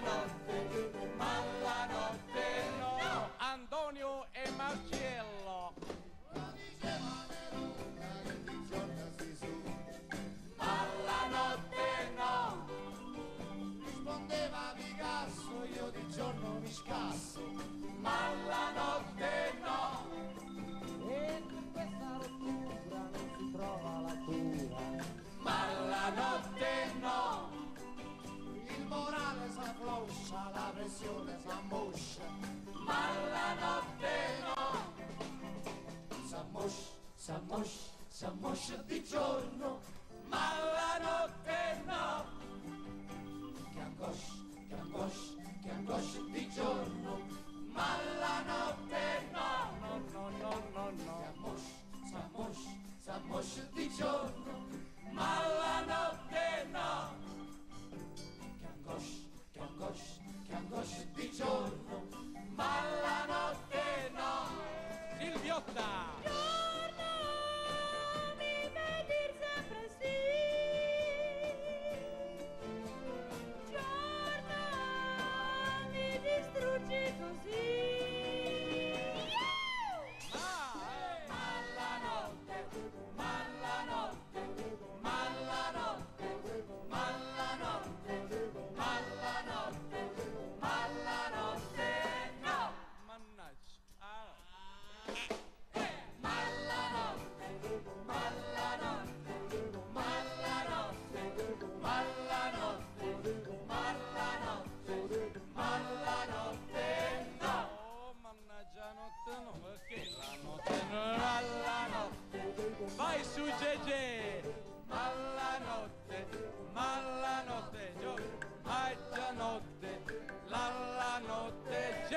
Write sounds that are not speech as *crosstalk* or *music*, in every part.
la notte, ma la s'ammoscia. Ma la notte no. S'ammoscia, s'ammoscia, s'ammoscia di giorno.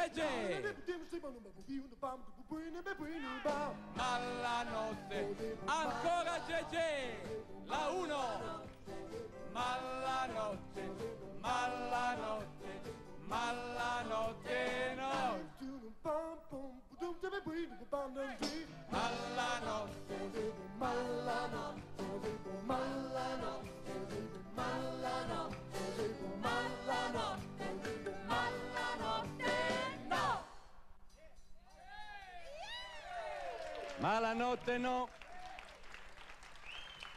Notte, Gege. Ma la notte, ancora Gege, la uno. Ma la notte, ma la notte, ma la notte no. Ma la notte no.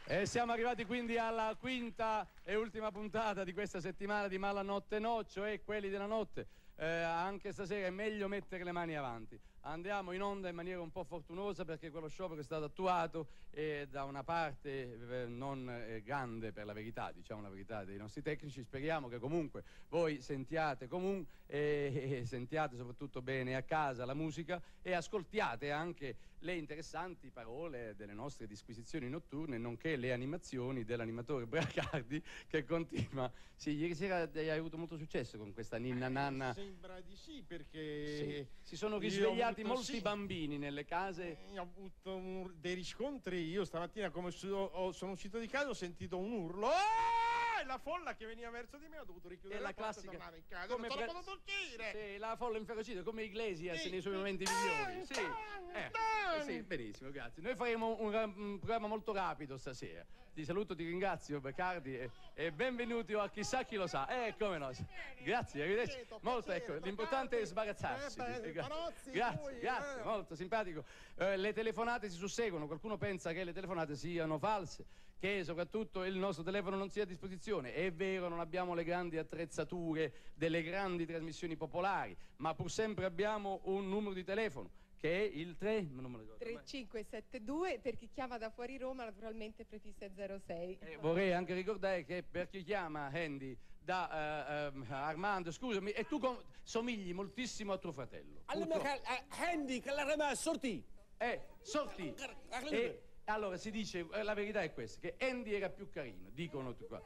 E siamo arrivati quindi alla quinta e ultima puntata di questa settimana di Malanotte No, cioè quelli della notte. Eh, anche stasera è meglio mettere le mani avanti. Andiamo in onda in maniera un po' fortunosa perché quello sciopero è stato attuato e da una parte eh, non eh, grande per la verità, diciamo la verità dei nostri tecnici. Speriamo che comunque voi sentiate comunque e, e sentiate soprattutto bene a casa la musica e ascoltiate anche le interessanti parole delle nostre disquisizioni notturne, nonché le animazioni dell'animatore Bracardi che continua. Sì, ieri sera hai avuto molto successo con questa ninna nanna. Sembra di sì perché Sì. Si sono risvegliati avuto- molti sì, bambini nelle case. Ho avuto un- dei riscontri. Io stamattina, come su- ho- sono uscito di casa, ho sentito un urlo. Ah! La folla che veniva verso di me, ho dovuto richiudere È la la porta e classica. tornare in casa. Non sono Bra- potuto uscire. Sì, la folla inferocita, come Iglesias Sì. nei suoi momenti migliori. Sì. Eh, sì, benissimo, grazie. Noi faremo un, un programma molto rapido stasera. Ti saluto, ti ringrazio, Beccardi, e, e benvenuti a chissà chi lo sa. Eh, come no. Grazie, arrivederci. Molto, ecco, l'importante è sbarazzarsi. Eh, grazie, lui, grazie, eh. molto simpatico. Eh, le telefonate si susseguono, qualcuno pensa che le telefonate siano false, che soprattutto il nostro telefono non sia a disposizione. È vero, non abbiamo le grandi attrezzature delle grandi trasmissioni popolari, ma pur sempre abbiamo un numero di telefono che è il 3, ricordo, 3572 per chi chiama da fuori Roma naturalmente prefissa 06 eh, vorrei anche ricordare che per chi chiama Andy da uh, um, Armando scusami e tu somigli moltissimo a tuo fratello allora Andy che l'ha sortì eh sortì e allora si dice, la verità è questa, che Andy era più carino, dicono qua.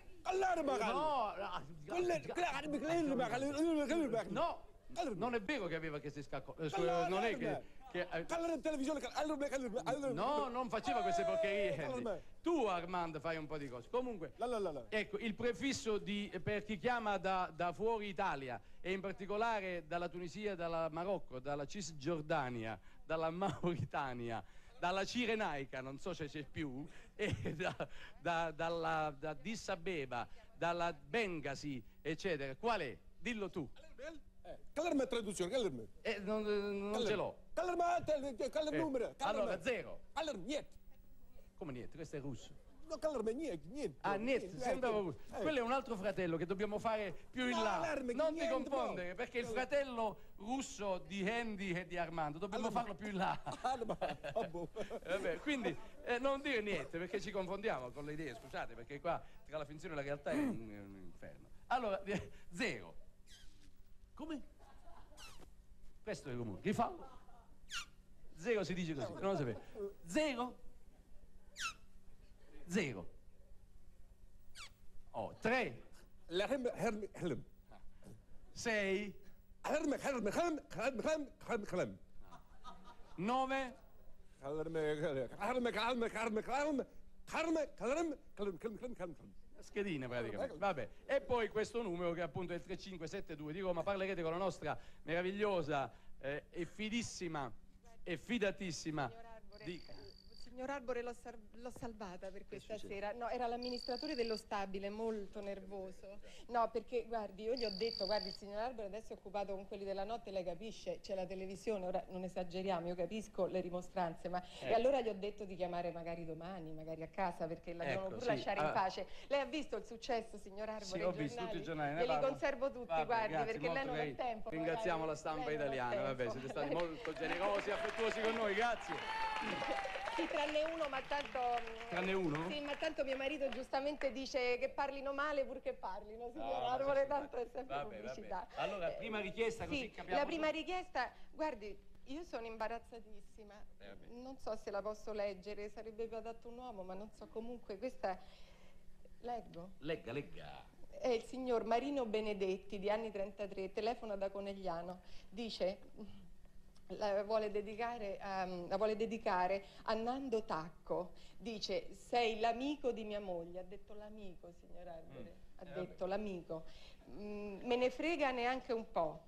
No, no, non è vero che aveva queste scaccole. Non è che... Che, no, non faceva queste porcherie. Tu, Armand, fai un po' di cose. Comunque, ecco, il prefisso di, per chi chiama da, da, fuori Italia, e in particolare dalla Tunisia, dalla Marocco, dalla Cisgiordania, dalla Mauritania, dalla Cirenaica, non so se c'è più, *laughs* e da, da, dalla, da Addis Abeba, dalla Bengasi, eccetera. Qual è? dillo tu. Callerma traduzione, callerma. Eh, non, non ce l'ho. Callerma, caller Eh, numero. Allora, zero. Caller, niente. Come niente, questo è russo. No, callerma, niente, niente. Ah, niente, Eh, sembrava eh, eh. Quello è un altro fratello che dobbiamo fare più in No, là. allarme, Non ti niente, confondere, no. perché il fratello russo di Andy e di Armando dobbiamo Allora- farlo più in là. *laughs* Ah, boh. Vabbè, quindi eh, non dire niente perché ci confondiamo con le idee, scusate, perché qua tra la finzione e la realtà è un, è un inferno. Allora, eh, zero. Come? Questo è il rumore. Rifallo. Zero si dice così, non lo sapevo. Zero. Zero. Oh, tre, Lerm, herm, helm. sei, Herm, herm, herm, herm, herm, herm, herm. nove, Callerm, callerm, callerm, callerm, callerm. Callerm, callerm, callerm, callerm, callerm, callerm. schedine praticamente. Vabbè. E poi questo numero che appunto è il 3572 di Roma. Parlerete con la nostra meravigliosa eh, e fidissima e fidatissima di... signor Arbore l'ho, sar- l'ho salvata per questa sera. No, era l'amministratore dello stabile, molto nervoso. No, perché guardi, io gli ho detto, guardi, il signor Arbore adesso è occupato con quelli della notte, lei capisce, c'è la televisione, ora non esageriamo, io capisco le rimostranze, ma e allora gli ho detto di chiamare magari domani, magari a casa, perché la devono Ecco, pure sì. lasciare in Ah. pace. Lei ha visto il successo, signor Arbore? Sì, ho visto tutti i giornali. Glieli parlo. conservo tutti, Vabbè, guardi, grazie, perché lei non ha tempo. Ringraziamo magari. la stampa italiana, vabbè, siete stati molto *laughs* generosi e affettuosi con noi, grazie. Sì, tranne uno, ma tanto. Tranne uno? Sì, ma tanto mio marito giustamente dice che parlino male pur che parlino, signora Arbore, sì, tanto è sempre vabbè, pubblicità. vabbè. Allora, Eh, prima richiesta, così sì, capiamo La prima tutto. richiesta, guardi, io sono imbarazzatissima. Eh, non so se la posso leggere, sarebbe più adatto un uomo, ma non so comunque questa. Leggo. Legga, legga. È il signor Marino Benedetti di anni 33, telefona da Conegliano. Dice, la vuole dedicare, a- la vuole dedicare a Nando Tacco. Dice, sei l'amico di mia moglie. Ha detto l'amico, signor Arbore. Ha Eh, detto l'amico. Mm, me ne frega neanche un po'.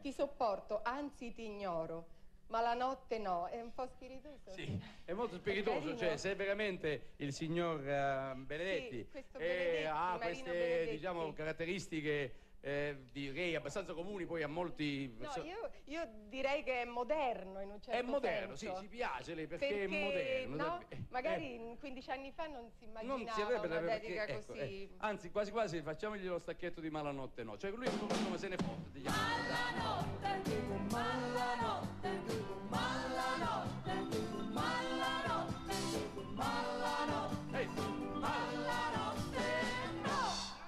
Ti sopporto, anzi ti ignoro. Ma la notte no, è un po' spiritoso. Sì, è molto spiritoso, carino. cioè se veramente il signor eh, Benedetti Sì, questo eh, Benedetti, ha queste Benedetti. diciamo, caratteristiche eh, direi abbastanza comuni poi a molti... No, so- io, io direi che è moderno in un certo è moderno, sì, senso. ci piace lei perché, Perché, è moderno. no, eh, magari in 15 anni fa non si immaginava non si avrebbe una perché- dedica ecco, così. eh, anzi quasi quasi facciamogli lo stacchetto di malanotte no cioè lui come se ne fotte diciamo. Ehi, mal-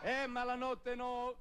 Eh, ma la notte no,